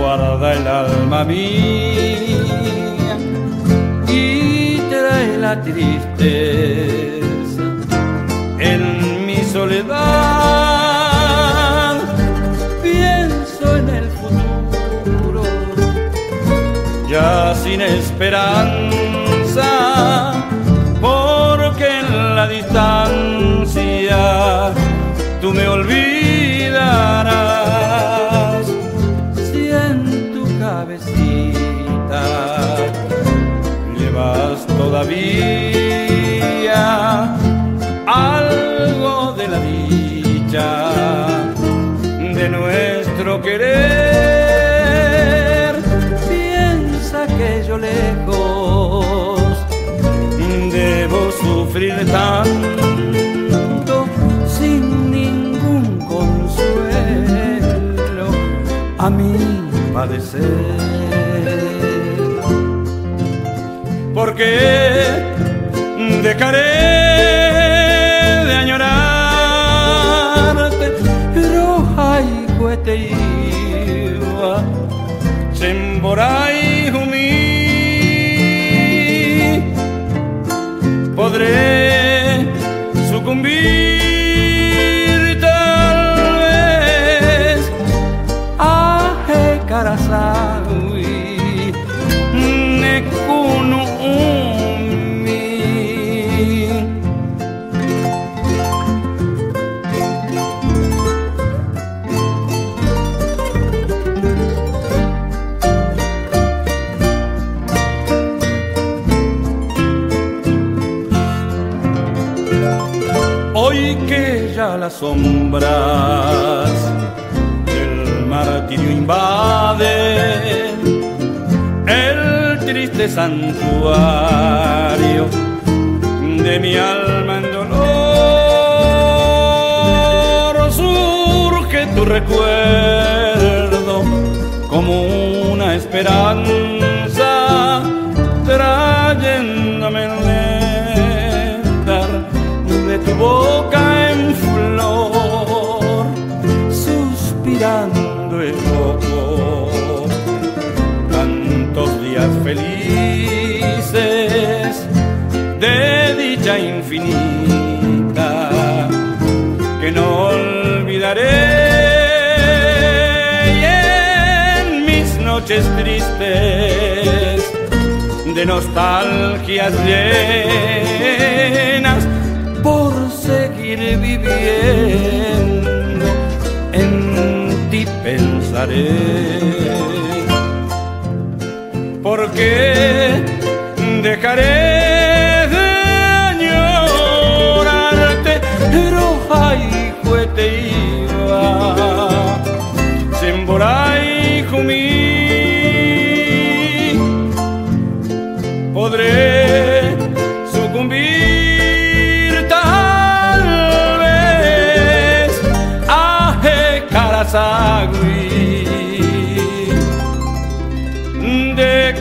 Guarda el alma mía y trae la tristeza en mi soledad. Pienso en el futuro, ya sin esperanza, porque en la distancia tú me olvidarás. Todavía algo de la dicha de nuestro querer, piensa que yo lejos debo sufrir tanto sin ningún consuelo a mi padecer. Porque dejaré de añorarte, pero ay, cuete iba, semborai humi, podré sucumbir Hoy que ya las sombras del martirio invaden el triste santuario de mi alma en dolor, surge tu recuerdo como una esperanza felices de dicha infinita que no olvidaré. Y en mis noches tristes de nostalgias llenas por seguir viviendo en ti pensaré que dejaré de añorarte, pero ay, te iba, sin borai jumí, podré sucumbir tal vez a Carasagui de